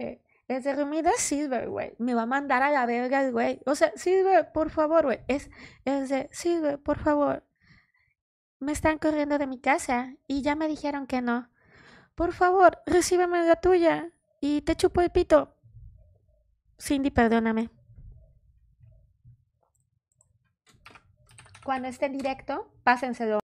Eh, es de Rumida Silver, güey. Me va a mandar a la verga el güey. O sea, Silver, por favor, güey. Es, es de Silver, por favor. Me están corriendo de mi casa y ya me dijeron que no. Por favor, recíbeme la tuya y te chupo el pito. Cindy, perdóname. Cuando esté en directo, pásenselo.